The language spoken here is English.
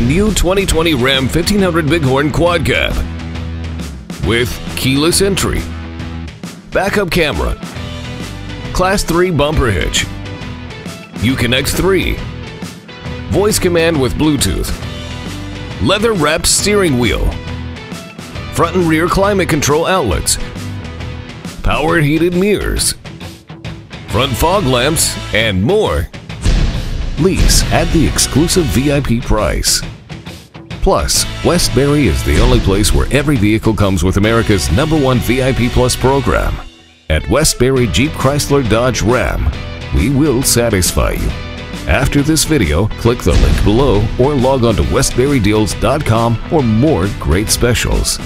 new 2020 Ram 1500 Bighorn Quad Cab with keyless entry, backup camera, Class 3 bumper hitch, Uconnect 3, voice command with Bluetooth, leather wrapped steering wheel, front and rear climate control outlets, power heated mirrors, front fog lamps, and more. Lease at the exclusive VIP price. Plus, Westbury is the only place where every vehicle comes with America's number one VIP Plus program. At Westbury Jeep Chrysler Dodge Ram, we will satisfy you. After this video, click the link below or log on to westburydeals.com for more great specials.